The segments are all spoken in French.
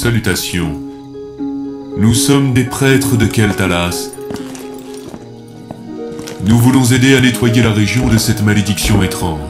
Salutations. Nous sommes des prêtres de Keltalas. Nous voulons aider à nettoyer la région de cette malédiction étrange.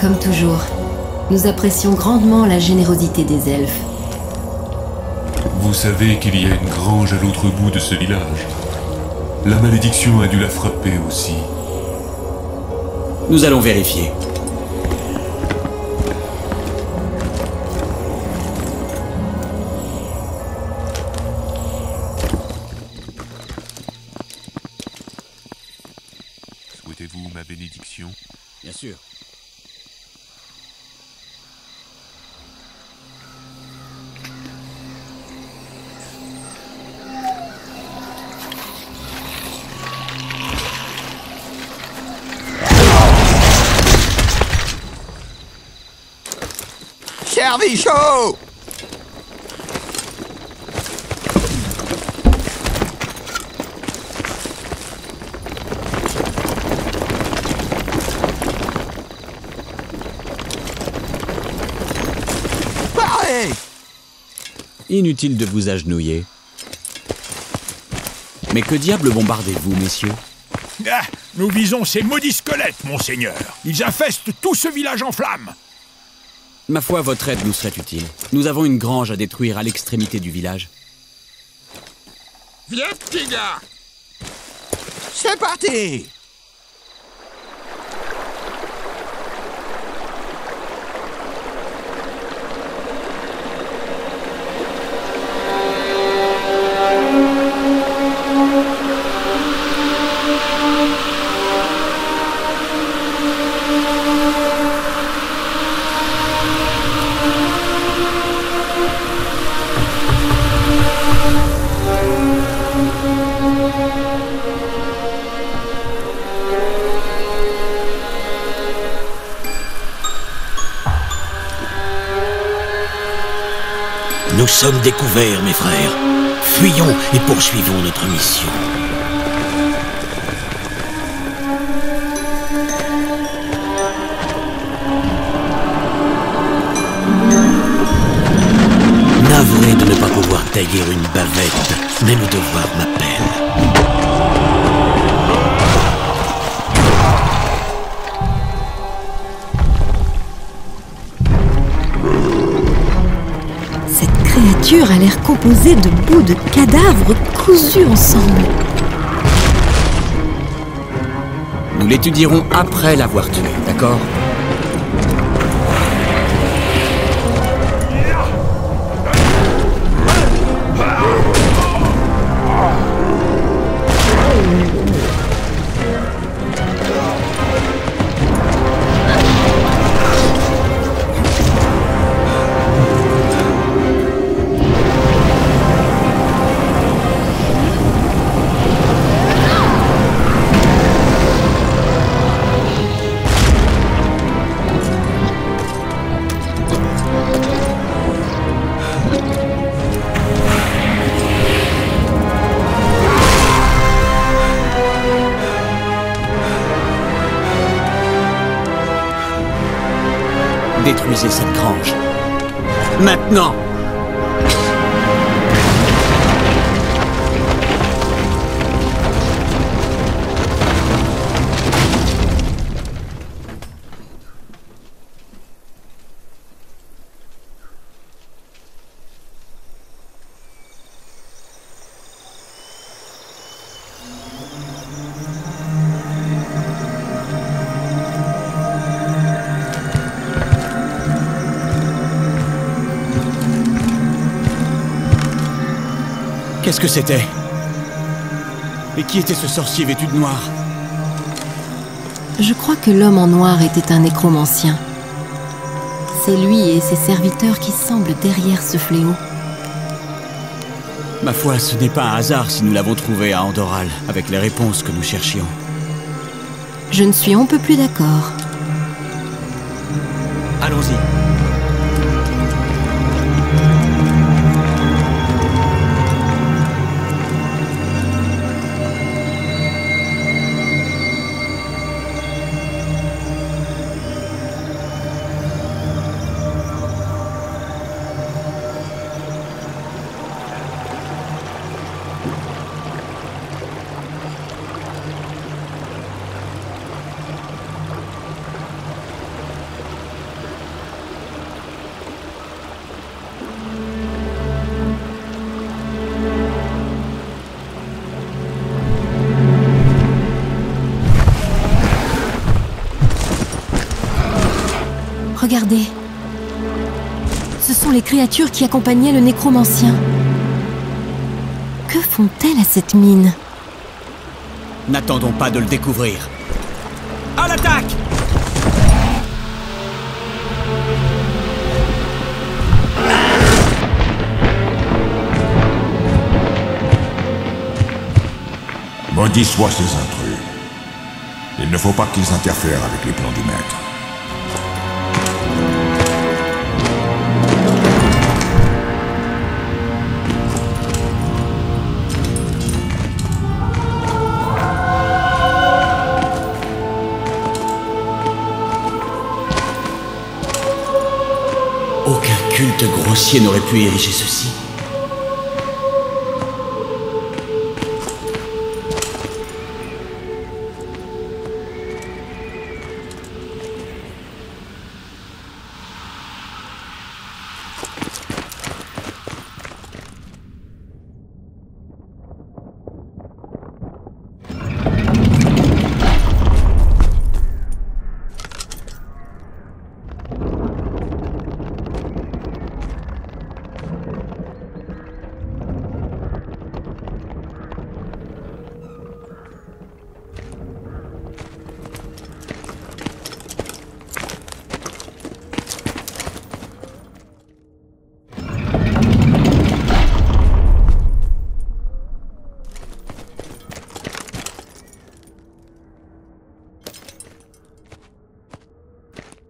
Comme toujours, nous apprécions grandement la générosité des elfes. Vous savez qu'il y a une grange à l'autre bout de ce village. La malédiction a dû la frapper aussi. Nous allons vérifier. Parlez Inutile de vous agenouiller. Mais que diable bombardez-vous, messieurs? Ah, nous visons ces maudits squelettes, monseigneur. Ils infestent tout ce village en flammes. Ma foi, votre aide nous serait utile. Nous avons une grange à détruire à l'extrémité du village. Viens, petit gars C'est parti sommes découverts, mes frères. Fuyons et poursuivons notre mission. Cette créature a l'air composée de bouts de cadavres cousus ensemble. Nous l'étudierons après l'avoir tué, d'accord? Détruisez cette grange. Maintenant Qu'est-ce que c'était Et qui était ce sorcier vêtu de noir Je crois que l'homme en noir était un nécromancien. C'est lui et ses serviteurs qui semblent derrière ce fléau. Ma foi, ce n'est pas un hasard si nous l'avons trouvé à Andoral, avec les réponses que nous cherchions. Je ne suis on peut plus d'accord. Allons-y. Créatures qui accompagnaient le nécromancien. Que font-elles à cette mine? N'attendons pas de le découvrir. À l'attaque Maudits soient ces intrus. Il ne faut pas qu'ils interfèrent avec les plans du maître. Aucun culte grossier n'aurait pu ériger ceci.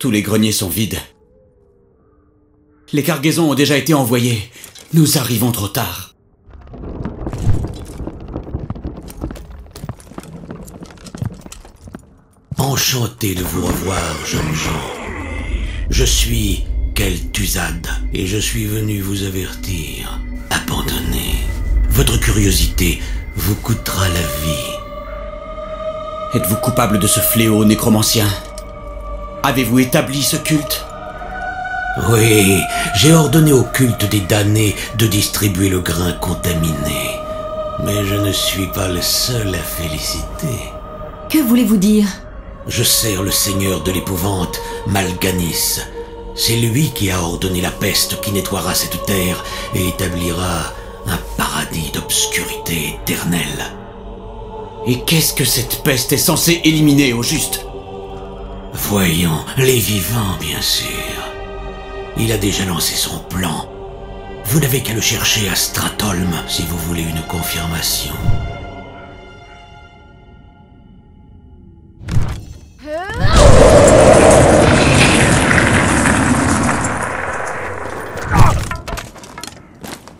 Tous les greniers sont vides. Les cargaisons ont déjà été envoyées. Nous arrivons trop tard. Enchanté de vous revoir, jeunes gens. Je suis Kel'Thuzad et je suis venu vous avertir. Abandonnez. Votre curiosité vous coûtera la vie. Êtes-vous coupable de ce fléau nécromancien? Avez-vous établi ce culte Oui, j'ai ordonné au culte des damnés de distribuer le grain contaminé. Mais je ne suis pas le seul à féliciter. Que voulez-vous dire Je sers le seigneur de l'épouvante, Malganis. C'est lui qui a ordonné la peste qui nettoiera cette terre et établira un paradis d'obscurité éternelle. Et qu'est-ce que cette peste est censée éliminer au juste Voyons, les vivants, bien sûr. Il a déjà lancé son plan. Vous n'avez qu'à le chercher à Stratholm si vous voulez une confirmation.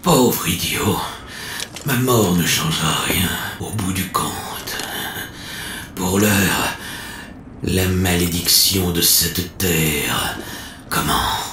Pauvre idiot. Ma mort ne changera rien au bout du compte. Pour l'heure, la malédiction de cette terre commence.